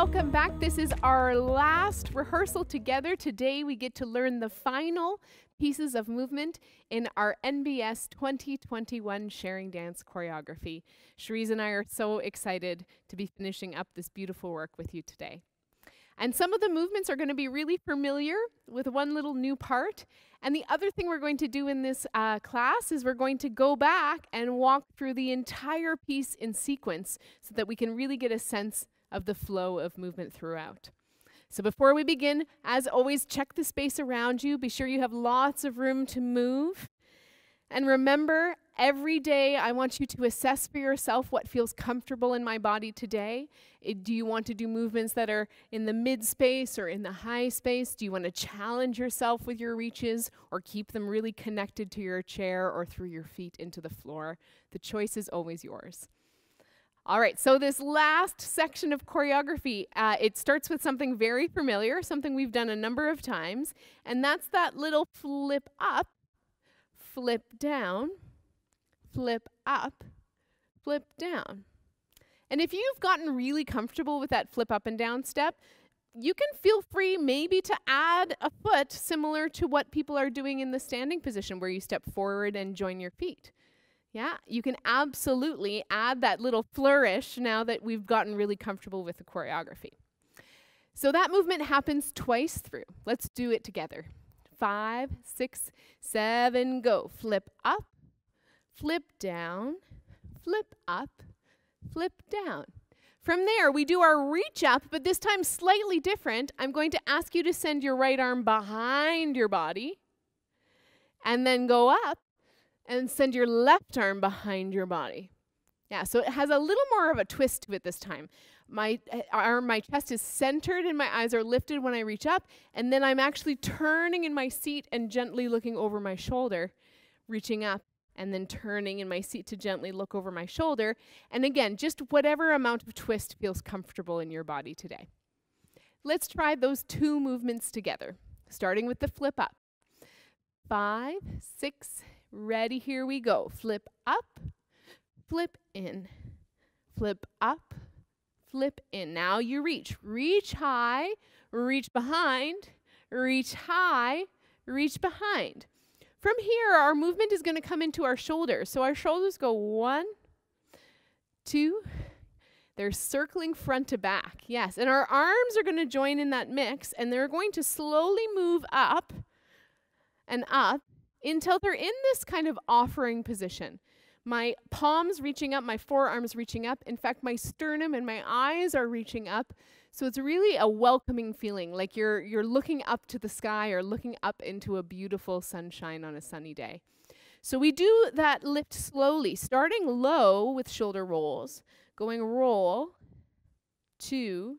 welcome back. This is our last rehearsal together. Today we get to learn the final pieces of movement in our NBS 2021 Sharing Dance choreography. Cherise and I are so excited to be finishing up this beautiful work with you today. And some of the movements are going to be really familiar with one little new part. And the other thing we're going to do in this uh, class is we're going to go back and walk through the entire piece in sequence so that we can really get a sense of the flow of movement throughout. So before we begin, as always, check the space around you. Be sure you have lots of room to move. And remember, every day I want you to assess for yourself what feels comfortable in my body today. It, do you want to do movements that are in the mid space or in the high space? Do you want to challenge yourself with your reaches or keep them really connected to your chair or through your feet into the floor? The choice is always yours. All right, so this last section of choreography, uh, it starts with something very familiar, something we've done a number of times, and that's that little flip up, flip down, flip up, flip down. And if you've gotten really comfortable with that flip up and down step, you can feel free maybe to add a foot similar to what people are doing in the standing position where you step forward and join your feet. Yeah, you can absolutely add that little flourish now that we've gotten really comfortable with the choreography. So that movement happens twice through. Let's do it together. Five, six, seven, go. Flip up, flip down, flip up, flip down. From there, we do our reach up, but this time slightly different. I'm going to ask you to send your right arm behind your body and then go up and send your left arm behind your body. Yeah, so it has a little more of a twist to it this time. My uh, arm, my chest is centered and my eyes are lifted when I reach up, and then I'm actually turning in my seat and gently looking over my shoulder, reaching up and then turning in my seat to gently look over my shoulder. And again, just whatever amount of twist feels comfortable in your body today. Let's try those two movements together, starting with the flip up. Five, six, Ready, here we go. Flip up, flip in, flip up, flip in. Now you reach. Reach high, reach behind, reach high, reach behind. From here, our movement is going to come into our shoulders. So our shoulders go one, two, they're circling front to back. Yes, and our arms are going to join in that mix, and they're going to slowly move up and up until they're in this kind of offering position. My palms reaching up, my forearms reaching up. In fact, my sternum and my eyes are reaching up. So it's really a welcoming feeling, like you're you're looking up to the sky or looking up into a beautiful sunshine on a sunny day. So we do that lift slowly, starting low with shoulder rolls, going roll, two,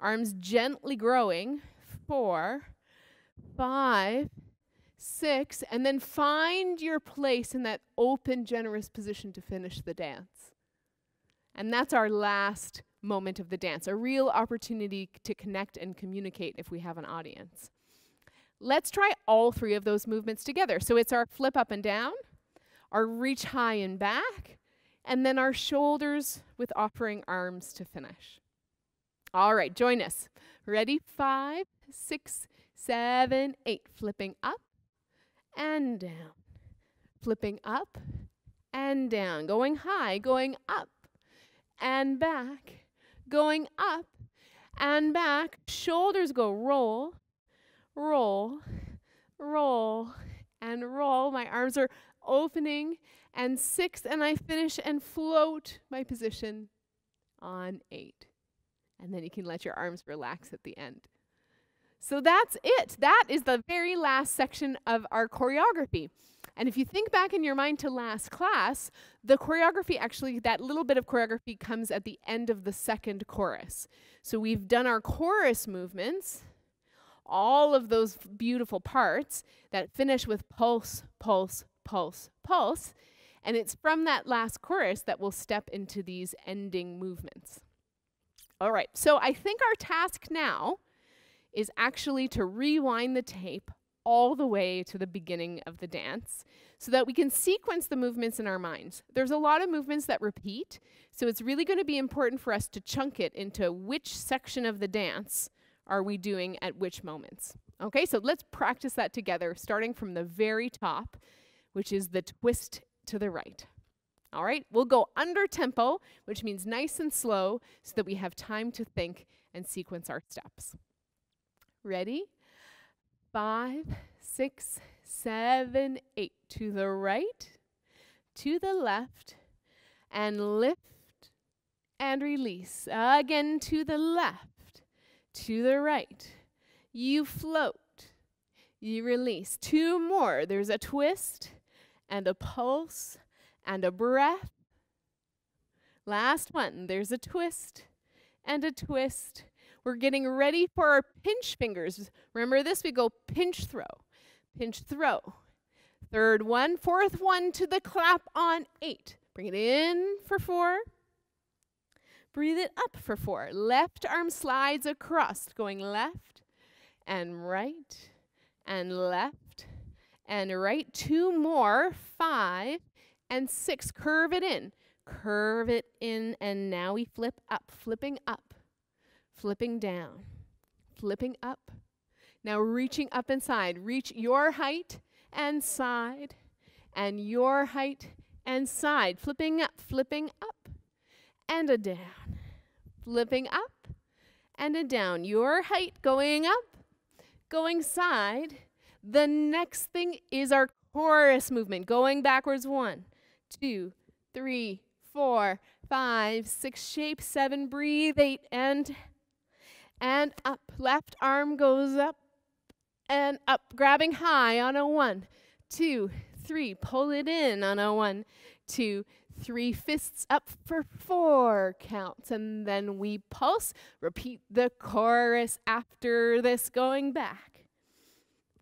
arms gently growing, four, five, six, and then find your place in that open, generous position to finish the dance. And that's our last moment of the dance, a real opportunity to connect and communicate if we have an audience. Let's try all three of those movements together. So it's our flip up and down, our reach high and back, and then our shoulders with offering arms to finish. All right, join us. Ready? Five, six, seven, eight. Flipping up, and down. Flipping up and down. Going high, going up and back. Going up and back. Shoulders go roll, roll, roll, and roll. My arms are opening. And six, and I finish and float my position on eight. And then you can let your arms relax at the end. So that's it. That is the very last section of our choreography. And if you think back in your mind to last class, the choreography actually, that little bit of choreography comes at the end of the second chorus. So we've done our chorus movements, all of those beautiful parts that finish with pulse, pulse, pulse, pulse. And it's from that last chorus that we'll step into these ending movements. All right, so I think our task now is actually to rewind the tape all the way to the beginning of the dance so that we can sequence the movements in our minds. There's a lot of movements that repeat, so it's really going to be important for us to chunk it into which section of the dance are we doing at which moments. Okay, so let's practice that together, starting from the very top, which is the twist to the right. All right, we'll go under tempo, which means nice and slow, so that we have time to think and sequence our steps. Ready? Five, six, seven, eight. To the right, to the left, and lift and release. Again to the left, to the right. You float, you release. Two more. There's a twist and a pulse and a breath. Last one. There's a twist and a twist. We're getting ready for our pinch fingers. Remember this? We go pinch throw, pinch throw. Third one, fourth one to the clap on eight. Bring it in for four. Breathe it up for four. Left arm slides across, going left and right and left and right. Two more, five and six. Curve it in. Curve it in, and now we flip up, flipping up, flipping down, flipping up. Now reaching up inside. Reach your height and side, and your height and side. Flipping up, flipping up, and a down. Flipping up, and a down. Your height going up, going side. The next thing is our chorus movement, going backwards. One, two, three, four, five, six, shape, seven, breathe, eight, and and up. Left arm goes up, and up, grabbing high on a one, two, three, pull it in on a one, two, three, fists up for four counts, and then we pulse. Repeat the chorus after this, going back.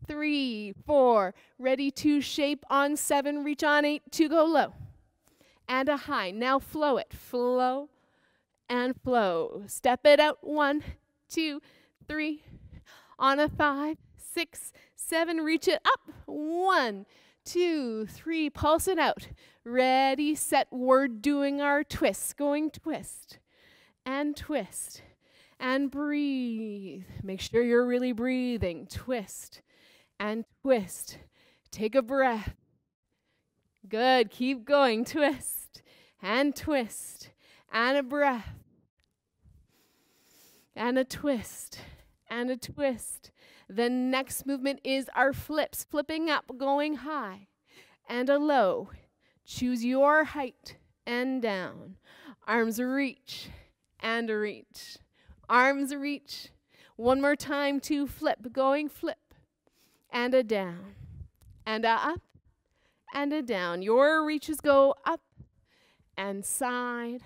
Three, four, ready to shape on seven, reach on eight to go low. And a high. Now flow it. Flow and flow. Step it out. One, two, three. On a five, six, seven, reach it up. One, two, three, pulse it out. Ready, set, we're doing our twists. Going twist and twist and breathe. Make sure you're really breathing. Twist and twist. Take a breath. Good. Keep going. Twist and twist and a breath and a twist and a twist the next movement is our flips, flipping up, going high and a low. Choose your height and down. Arms reach and a reach. Arms reach. One more time to flip, going flip and a down and a up and a down. Your reaches go up and side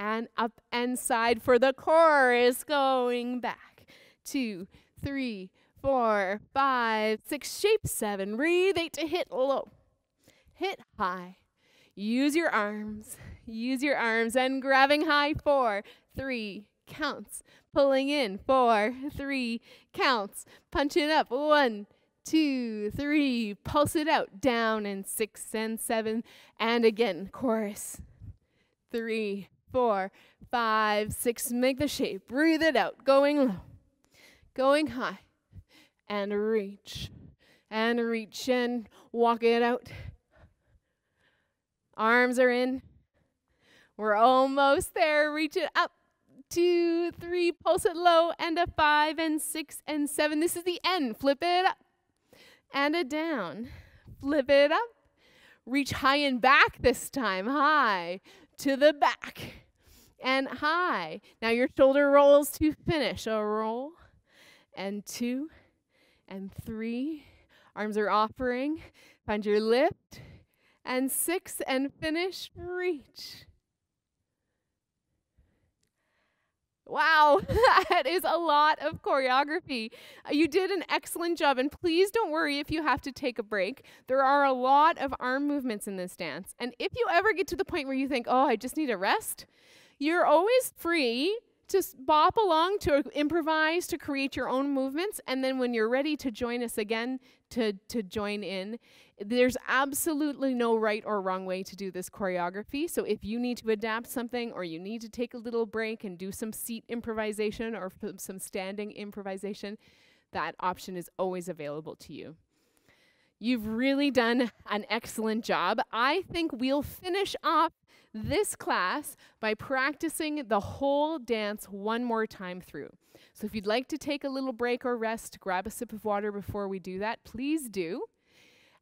and up and side for the chorus going back. Two, three, four, five, six, shape seven. Breathe eight to hit low. Hit high. Use your arms. Use your arms and grabbing high. Four, three, counts. Pulling in. Four, three, counts. Punching up. One, two, three. Pulse it out. Down and six and seven. And again, chorus. Three, four, five, six. Make the shape. Breathe it out. Going low. Going high and reach and reach and walk it out. Arms are in. We're almost there. Reach it up. Two, three, pulse it low, and a five, and six, and seven. This is the end. Flip it up and a down. Flip it up. Reach high and back this time. High to the back and high. Now your shoulder rolls to finish. A roll and two and three. Arms are offering. Find your lift. And six and finish. Reach. Wow, that is a lot of choreography. Uh, you did an excellent job, and please don't worry if you have to take a break. There are a lot of arm movements in this dance. And if you ever get to the point where you think, oh, I just need a rest, you're always free just bop along to improvise to create your own movements and then when you're ready to join us again to to join in there's absolutely no right or wrong way to do this choreography so if you need to adapt something or you need to take a little break and do some seat improvisation or some standing improvisation that option is always available to you You've really done an excellent job. I think we'll finish off this class by practicing the whole dance one more time through. So if you'd like to take a little break or rest, grab a sip of water before we do that, please do.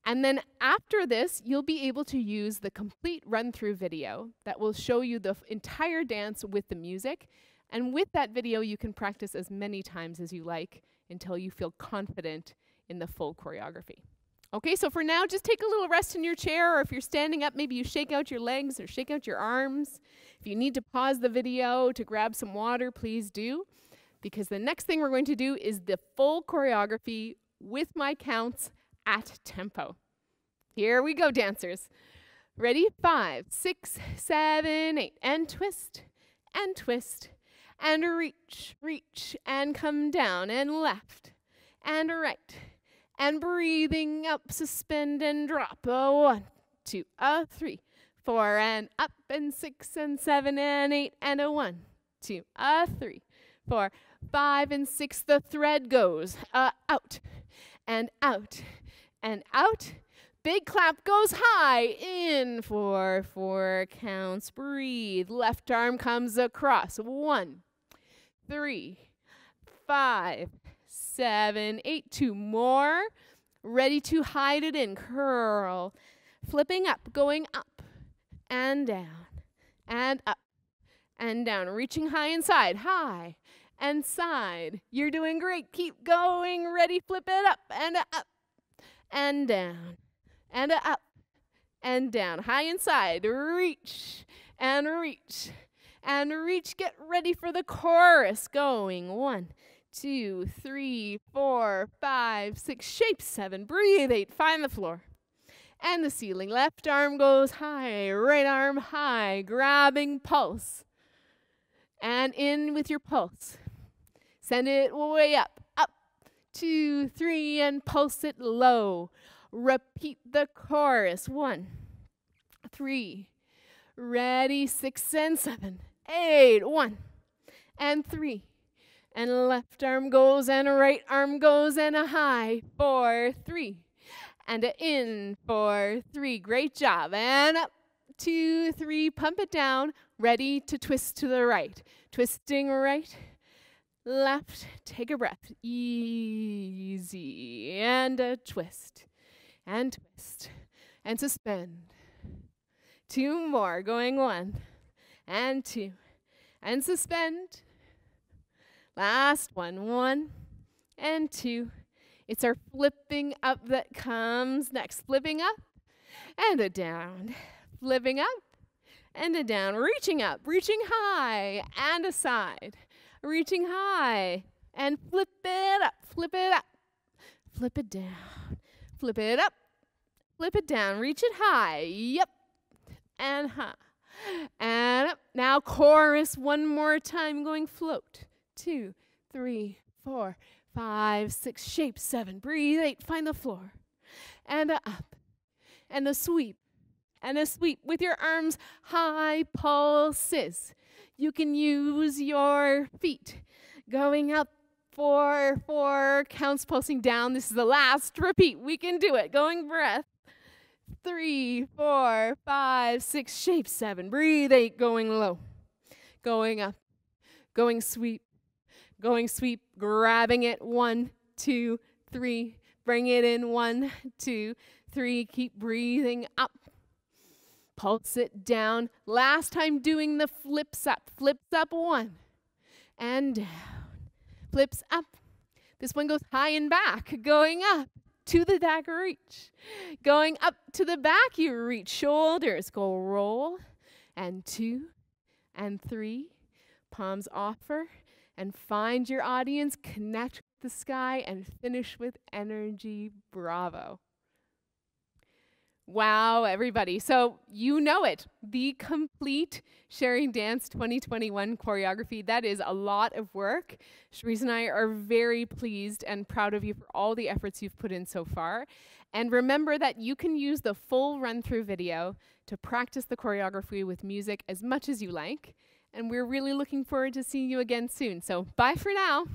And then after this, you'll be able to use the complete run through video that will show you the entire dance with the music. And with that video, you can practice as many times as you like until you feel confident in the full choreography. Okay, so for now, just take a little rest in your chair, or if you're standing up, maybe you shake out your legs or shake out your arms. If you need to pause the video to grab some water, please do, because the next thing we're going to do is the full choreography with my counts at tempo. Here we go, dancers. Ready? Five, six, seven, eight, and twist, and twist, and reach, reach, and come down, and left, and right, and breathing up, suspend and drop. A one, two, a three, four, and up, and six, and seven, and eight, and a one, two, a three, four, five, and six. The thread goes uh, out, and out, and out. Big clap goes high, in for four counts. Breathe. Left arm comes across. One, three, five, seven, eight, two more. Ready to hide it in, curl. Flipping up, going up and down and up and down. Reaching high inside, high and side. You're doing great. Keep going. Ready, flip it up and up and down and up and down. High inside, reach and reach and reach. Get ready for the chorus. Going one, two, three, four, five, six, shape seven, breathe eight, find the floor. And the ceiling. Left arm goes high, right arm high, grabbing pulse. And in with your pulse. Send it way up, up, two, three, and pulse it low. Repeat the chorus. One, three, ready, six and seven, eight, one, and three, and left arm goes and right arm goes and a high four three and a in four three. Great job. And up two three pump it down. Ready to twist to the right. Twisting right left. Take a breath. Easy. And a twist. And twist. And suspend. Two more going one. And two. And suspend Last one. One and two. It's our flipping up that comes next. Flipping up and a down. Flipping up and a down. Reaching up, reaching high and aside. Reaching high and flip it up, flip it up. Flip it down. Flip it up. Flip it down. Reach it high. Yep. And high. And up. Now chorus one more time going float two, three, four, five, six, shape seven, breathe eight, find the floor, and a up, and a sweep, and a sweep with your arms high pulses. You can use your feet going up four, four counts pulsing down. This is the last repeat. We can do it. Going breath. Three, four, five, six, shape seven. Breathe eight, going low. Going up. Going sweep going sweep, grabbing it. One, two, three. Bring it in. One, two, three. Keep breathing up. Pulse it down. Last time doing the flips up. Flips up one and down. Flips up. This one goes high and back, going up to the back reach. Going up to the back, you reach. Shoulders go roll and two and three. Palms offer and find your audience, connect with the sky, and finish with energy. Bravo. Wow, everybody. So you know it. The complete Sharing Dance 2021 choreography. That is a lot of work. Cherise and I are very pleased and proud of you for all the efforts you've put in so far. And remember that you can use the full run through video to practice the choreography with music as much as you like. And we're really looking forward to seeing you again soon. So bye for now.